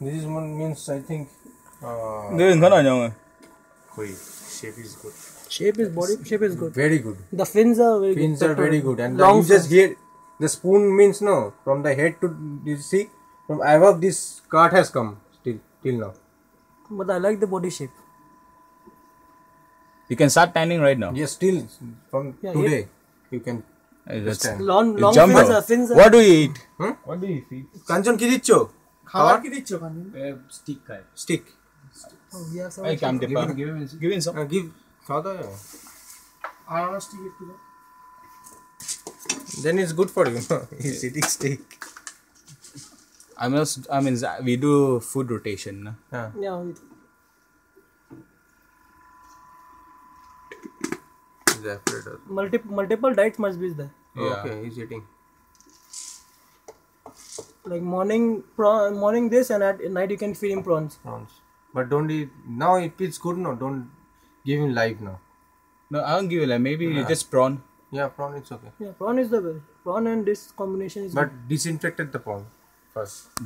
This is one means I think. Uh, Ngayon ka na niya nga. koi shape is good. Shape is body shape is good. Very good. The fins are very Fins good. are very good, and Long you just hear the spoon means no from the head to you see from above this cart has come still till now. But I like the body shape. You can start tanning right now. Yes, still from Yeah, today you can. Uh, that's- Stand. Long You long jump fins out. are fins are What do you eat? What do you feed? কাঞ্চন কি দিচ্ছ খাবার কি দিচ্ছ ওখানে stick guy. Stick oh, yeah, some Hey, Cam Give Dippa. him, give him. Give him some. Give খাওয়া দাওয়া যাবে আর আমার স্টিক একটু দাও। then it's good for you no? he's eating steak I must. I mean, we do food rotation. Na? yeah. yeah. we- he's afraid of Multi multiple diets must be there. Yeah. okay he's eating Like morning prawn, morning this and at night you can feed him prawns. prawns. But don't eat now if it's good no don't give him live now. No, I won't give you like maybe just prawn. yeah prawn it's okay. Yeah, prawn is the way. Prawn and this combination is but disinfected the prawn first